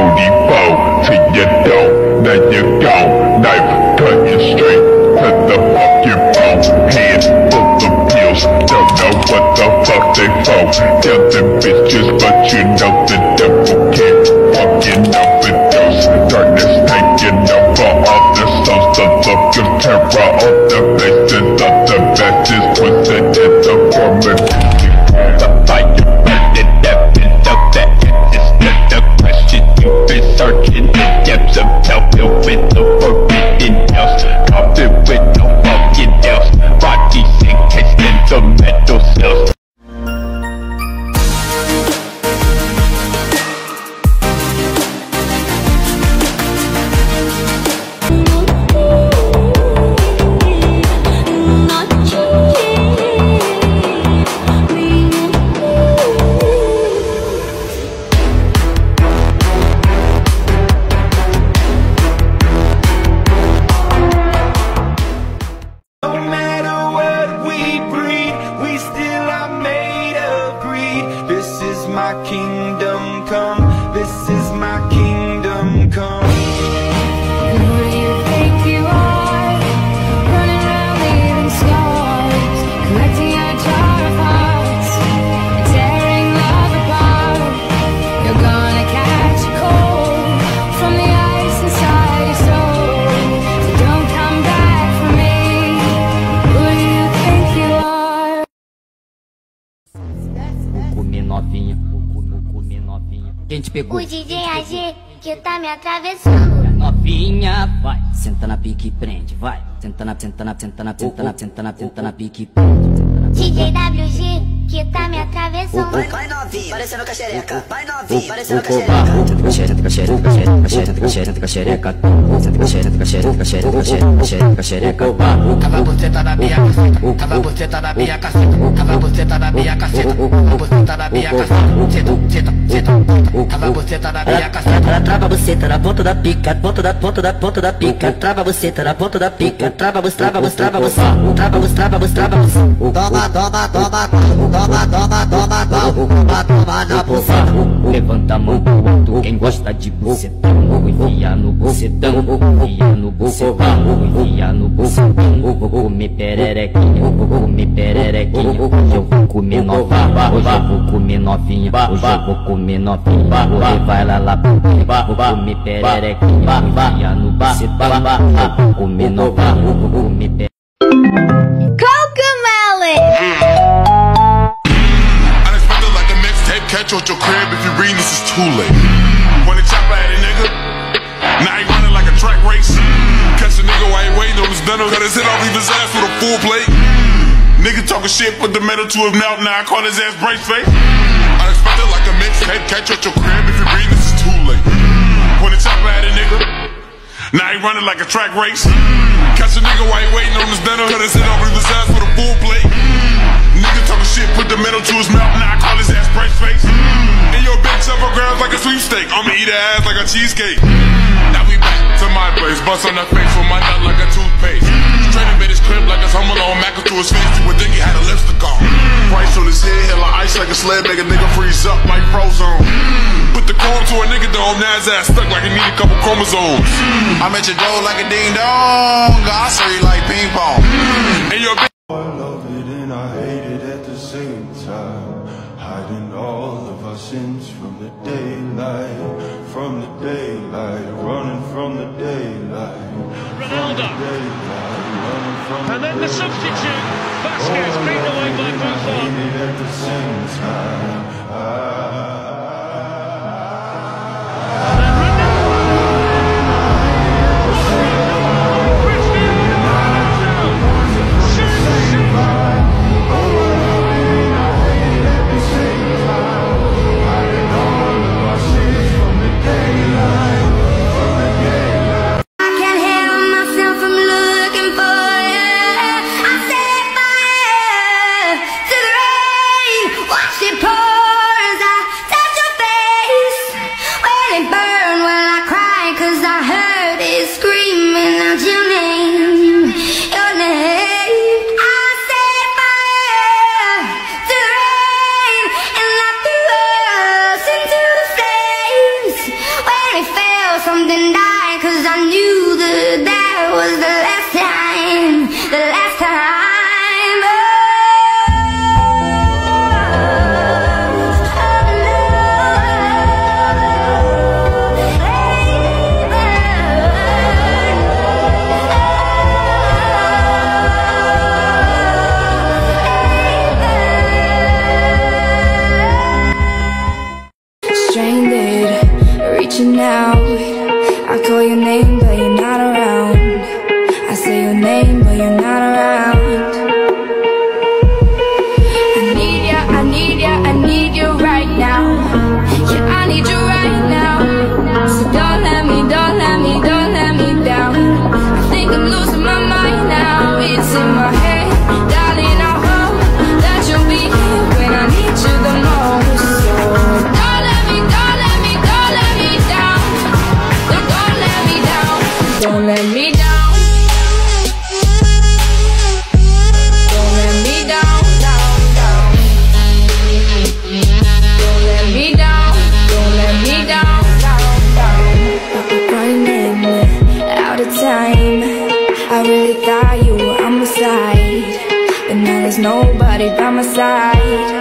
Cloud te pegou. O DJ AG que tá me atravessando. Novinha, vai, senta na pique e prende, vai. Senta na, senta na, senta na, senta na, senta na, senta na pique e prende. DJ WG que tá me atravessando. Vai, vai novinha, parecendo com a xereca. Vai novinha, parecendo com a xereca. Senta com a xereca, senta com a xereca, senta com a xereca, senta com a xereca. Senta com a xereca, senta com a xereca, senta com a xereca, senta com a xereca. Tava buceta na minha caceta, cava buceta na minha caceta, cava buceta na minha caceta, cava buceta na minha caceta, senta, senta, cava buceta na minha caceta. Ela trava buceta na ponta da pica, ponta da ponta da ponta da pica. Trava buceta na ponta da pica, trava bus, trava bus, trava bus, trava bus, trava bus, trava bus. Toma, toma, toma, toma, toma, toma, toma, toma na buceta. Levanta a mão pro alto, quem gosta de bucetão, vou enfiar no bucetão, vou enfiar no bucetão, vou enfiar no bucetão, vou comer pererequinha, vou comer pererequinha, hoje eu vou comer novinha, hoje eu vou comer novinha, hoje eu vou comer novinha, hoje vai lá lá vou comer pererequinha, enfiar no bucetão, vou comer novinha, vou comer pererequinha. Catch you at your crib if you read this is too late. The chopper at a nigga, now he running like a track race. A nigga while he waiting on his dinner, cut his head off, leave his ass with a full plate. Nigga talking shit, put the metal to his mouth, now I call his ass brace face. Unexpected like a mixtape, catch at your crib if you read this is too late. When the chopper at a nigga, now he running like a track race. Catch a nigga while he waiting on his dinner, cut his head off, leave his ass with a full plate. Nigga talking shit, put the metal to his mouth, now I call his ass brace face. And your bitch up several grams like a sweepstake, I'ma eat her ass like a cheesecake. Mm. My bust on her face with my nut like a toothpaste. Straight up in his crib like a home alone, Mac to his face, you would think he had a lipstick on. Price on his head, hella ice like a sled, make a nigga freeze up like Frozone. Put the chrome to a nigga dome, now his ass stuck like he need a couple chromosomes. I'm at your door like a ding dong, I serve you like ping pong. And your from the daylight, running from the daylight. From the And then the substitute, Vasquez, beaten away by oh, Buffon. I.